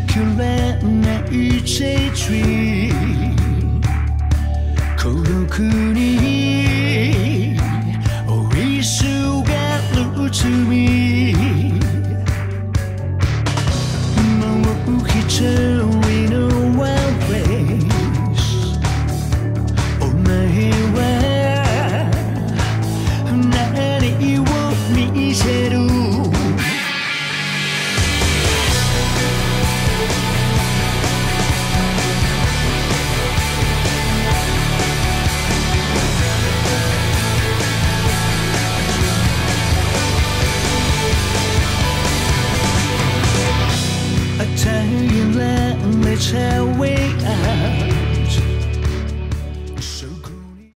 ききれないチェイチュイ孤独に追いすがる罪もう一人 Cheiro えられちゃう